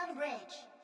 Island Bridge.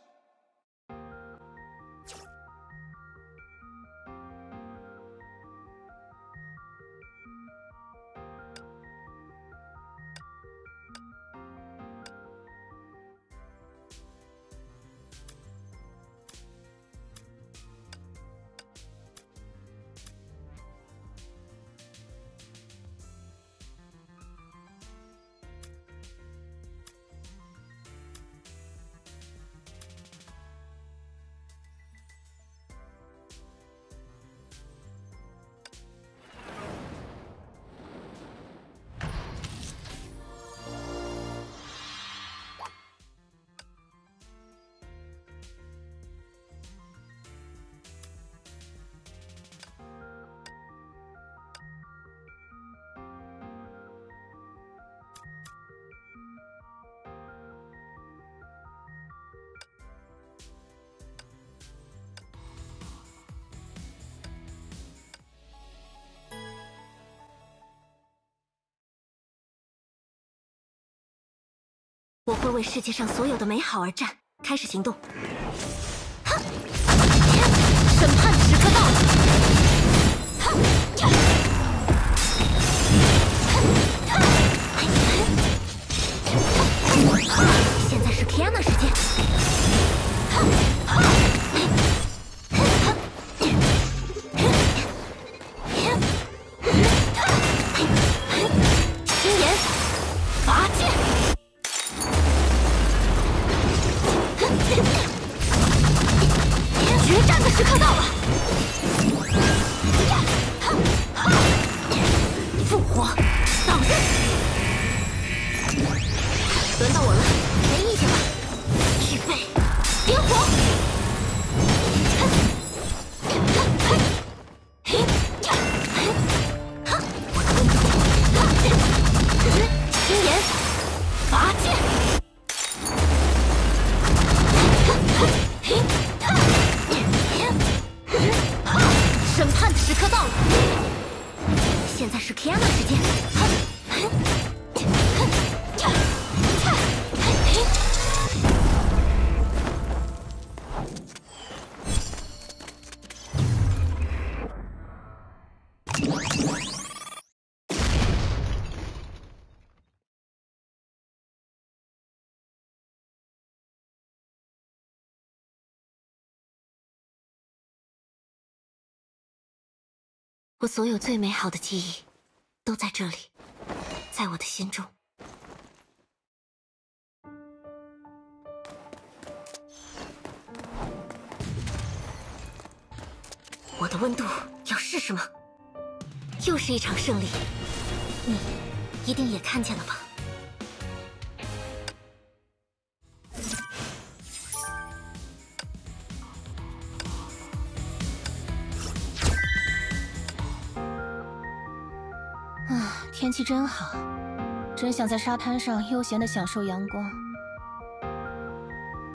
我会为世界上所有的美好而战。开始行动！时刻到了！复活，老子！轮到我了，时刻到了，现在是 Kiana 时间。我所有最美好的记忆，都在这里，在我的心中。我的温度要试试吗？又是一场胜利，你一定也看见了吧？天气真好，真想在沙滩上悠闲的享受阳光。